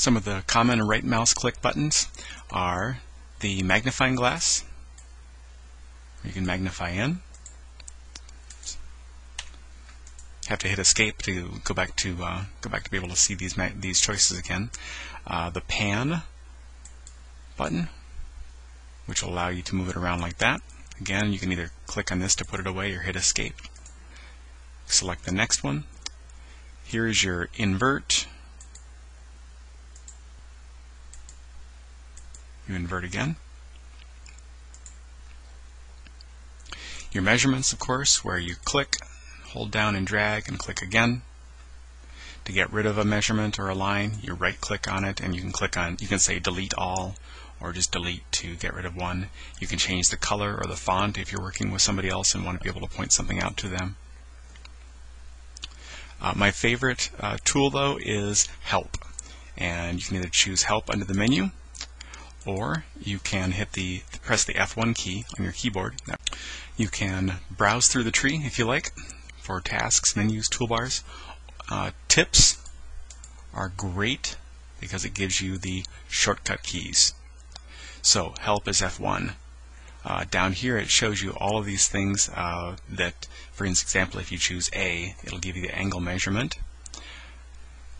Some of the common right mouse click buttons are the magnifying glass. You can magnify in. Have to hit escape to go back to uh, go back to be able to see these these choices again. Uh, the pan button, which will allow you to move it around like that. Again, you can either click on this to put it away or hit escape. Select the next one. Here is your invert. You invert again. Your measurements, of course, where you click, hold down and drag, and click again. To get rid of a measurement or a line, you right click on it and you can click on, you can say delete all or just delete to get rid of one. You can change the color or the font if you're working with somebody else and want to be able to point something out to them. Uh, my favorite uh, tool though is help and you can either choose help under the menu or you can hit the press the F1 key on your keyboard. You can browse through the tree if you like for tasks, menus, toolbars. Uh, tips are great because it gives you the shortcut keys. So help is F1. Uh, down here it shows you all of these things uh, that, for example, if you choose A, it'll give you the angle measurement.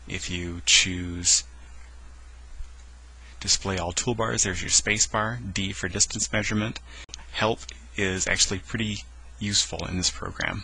If you choose display all toolbars, there's your spacebar, D for distance measurement. Help is actually pretty useful in this program.